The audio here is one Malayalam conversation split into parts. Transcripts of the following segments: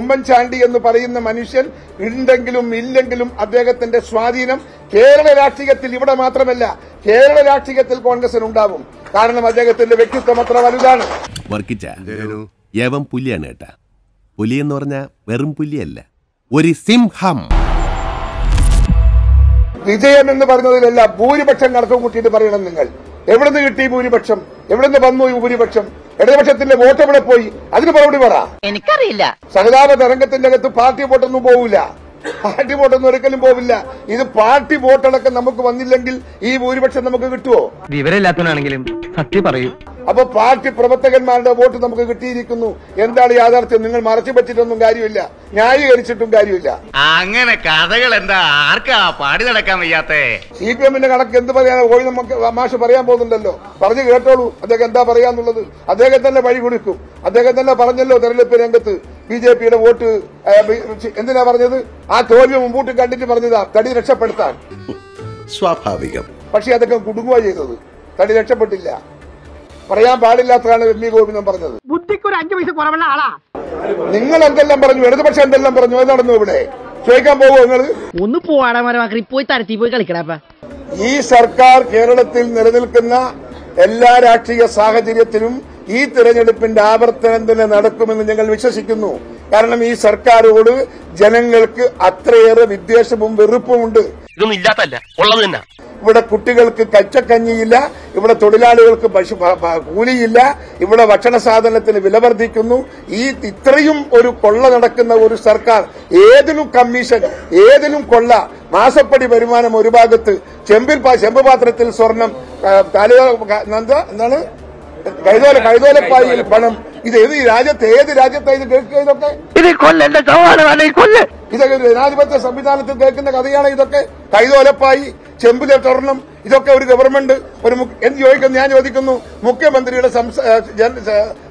ഉമ്മൻചാണ്ടി എന്ന് പറയുന്ന മനുഷ്യൻ ഉണ്ടെങ്കിലും ഇല്ലെങ്കിലും അദ്ദേഹത്തിന്റെ സ്വാധീനം കേരള രാഷ്ട്രീയത്തിൽ ഇവിടെ മാത്രമല്ല കേരള രാഷ്ട്രീയത്തിൽ കോൺഗ്രസിന് ഉണ്ടാവും. കാരണം അദ്ദേഹത്തിന്റെ വ്യക്തിത്വം അത്ര വലുതാണ്. യവൻ പുലിയാണ് കേട്ടാ പുലി എന്ന് പറഞ്ഞാൽ വെറും പുലിയല്ല ഒരു സിംഹം. വിജയം എന്ന് പറഞ്ഞതിലല്ല ഭൂരിപക്ഷം കണക്ക് കൂട്ടിയിട്ട് പറയണം നിങ്ങൾ. എവിടുന്ന് കിട്ടി ഭൂരിപക്ഷം? എവിടുന്ന് വന്നു ഈ ഭൂരിപക്ഷം? ഇടതുപക്ഷത്തിന്റെ വോട്ട് എവിടെ പോയി? അതിന് മറുപടി പറ. എനിക്കറിയില്ല. സഹതാപ തരംഗത്തിന്റെ അകത്ത് പാർട്ടി വോട്ടൊന്നും പോവില്ല. പാർട്ടി വോട്ടൊന്നും ഒരിക്കലും പോവില്ല. ഇത് പാർട്ടി വോട്ടടക്കം നമുക്ക് വന്നില്ലെങ്കിൽ ഈ ഭൂരിപക്ഷം നമുക്ക് കിട്ടുമോ വിവരമില്ലാത്തവനാണെങ്കിലും സത്യം പറയൂ. അപ്പൊ പാർട്ടി പ്രവർത്തകന്മാരുടെ വോട്ട് നമുക്ക് കിട്ടിയിരിക്കുന്നു. എന്താണ് യാഥാർത്ഥ്യം? നിങ്ങൾ മറച്ചു പറ്റിയിട്ടൊന്നും കാര്യമില്ല. ന്യായീകരിച്ചിട്ടും കാര്യമില്ല. അങ്ങനെ കഥകൾ എന്താ? ആർക്കാ പാടി നടക്കാൻ വയ്യാത്തേ? സി പി എമ്മിന്റെ കണക്ക് എന്ത് പറയാൻ പോയി നമുക്ക് മാഷ് പറയാൻ പോകുന്നുണ്ടല്ലോ. പറഞ്ഞു കേട്ടോളൂ. അദ്ദേഹം എന്താ പറയാന്നുള്ളത്? അദ്ദേഹം തന്നെ വഴി കൊടുക്കും. അദ്ദേഹം തന്നെ പറഞ്ഞല്ലോ തെരഞ്ഞെടുപ്പ് രംഗത്ത് ബി ജെ പിയുടെ വോട്ട് എന്തിനാ പറഞ്ഞത്? ആ തോൽവി മുമ്പോട്ട് കണ്ടിട്ട് പറഞ്ഞതാ. തടി രക്ഷപ്പെടുത്താൻ. സ്വാഭാവികം. പക്ഷെ അതൊക്കെ കുടുങ്ങുക ചെയ്തത്. തടി രക്ഷപ്പെട്ടില്ല. പറയാൻ പാടില്ലാത്തതാണ് എം വി ഗോവിന്ദൻ പറഞ്ഞത്. ബുദ്ധിക്ക് ഒരു അഞ്ചു പൈസ കുറവുള്ള ആളാ. നിങ്ങൾ എന്തെല്ലാം പറഞ്ഞു? ഇടതുപക്ഷം എന്തെല്ലാം പറഞ്ഞു? അത് നടന്നു ഇവിടെ. ചോദിക്കാൻ പോകുമോ നിങ്ങൾ ഒന്ന് പോവാടാ മരമാക്കി പോയി തരത്തി പോയി കളിക്കടാപ്പ ഈ സർക്കാർ കേരളത്തിൽ നിലനിൽക്കുന്ന എല്ലാ രാഷ്ട്രീയ സാഹചര്യത്തിലും ഈ തിരഞ്ഞെടുപ്പിന്റെ ആവർത്തനം തന്നെ നടക്കുമെന്ന് ഞങ്ങൾ വിശ്വസിക്കുന്നു. കാരണം ഈ സർക്കാരോട് ജനങ്ങൾക്ക് അത്രയേറെ വിദ്വേഷവും വെറുപ്പുമുണ്ട്. ഇതൊന്നും ഇല്ലാത്തല്ല ഉള്ളത് തന്നെ. ഇവിടെ കുട്ടികൾക്ക് കച്ചക്കഞ്ഞിയില്ല ഇവിടെ തൊഴിലാളികൾക്ക് പശു കൂലിയില്ല ഇവിടെ ഭക്ഷണ സാധനത്തിന് വില വർദ്ധിക്കുന്നു. ഈ ഇത്രയും ഒരു കൊള്ള നടക്കുന്ന ഒരു സർക്കാർ ഏതിനും കമ്മീഷൻ ഏതിനും കൊള്ള മാസപ്പടി വരുമാനം ഒരു ഭാഗത്ത് ചെമ്പിൽ പാ- ചെമ്പ് പാത്രത്തിൽ സ്വർണം എന്താണ്? കൈതോല കൈതോലപ്പായിൽ പണം. ഇത് ഏത് രാജ്യത്ത് ഏത് രാജ്യത്താ കേൾക്കുക ഇതൊക്കെ ഇതൊക്കെ ഒരു ജനാധിപത്യ സംവിധാനത്തിൽ കേൾക്കുന്ന കഥയാണ് ഇതൊക്കെ. കൈതോലപ്പായി ചെമ്പിലെ സ്വർണം ഇതൊക്കെ ഒരു ഗവൺമെന്റ് ഒരു എന്ത് ചോദിക്കുന്നു ഞാൻ ചോദിക്കുന്നു മുഖ്യമന്ത്രിയുടെ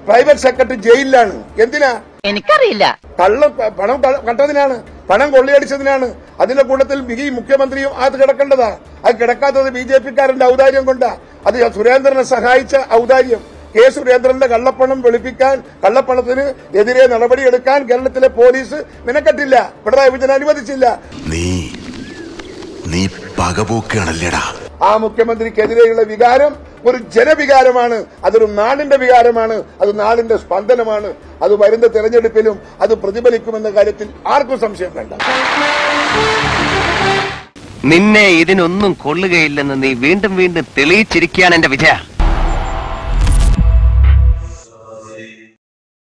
പ്രൈവറ്റ് സെക്രട്ടറി ജയിലിലാണ്. എന്തിനാ? എനിക്കറിയില്ല. കള്ള പണം കണ്ടതിനാണ്. പണം കൊള്ളിയടിച്ചതിനാണ്. അതിന്റെ കൂട്ടത്തിൽ ഈ മുഖ്യമന്ത്രിയും അത് കിടക്കേണ്ടതാ. അത് കിടക്കാത്തത് ബി ജെ പിക്കാരന്റെ ഔദാര്യം കൊണ്ടാ. അത് സുരേന്ദ്രനെ സഹായിച്ച ഔദാര്യം. കെ സുരേന്ദ്രന്റെ കള്ളപ്പണം വെളുപ്പിക്കാൻ കള്ളപ്പണത്തിന് എതിരെ നടപടിയെടുക്കാൻ കേരളത്തിലെ പോലീസ് മിനക്കെട്ടില്ല. പിണറായി വിജയൻ അനുവദിച്ചില്ല. നീ നീ പകപോക്കുകയാണല്ലേടാ. ആ മുഖ്യമന്ത്രിക്കെതിരെയുള്ള വികാരം ഒരു ജനവികാരമാണ്. അതൊരു നാടിന്റെ വികാരമാണ്. അത് നാടിന്റെ സ്പന്ദനമാണ്. അത് വരുന്ന തെരഞ്ഞെടുപ്പിലും അത് പ്രതിഫലിക്കുമെന്ന കാര്യത്തിൽ ആർക്കും സംശയം വേണ്ട. നിന്നെ ഇതിനൊന്നും കൊള്ളുകയില്ലെന്ന് നീ വീണ്ടും വീണ്ടും തെളിയിച്ചിരിക്കുകയാണ് എന്റെ വിജയ.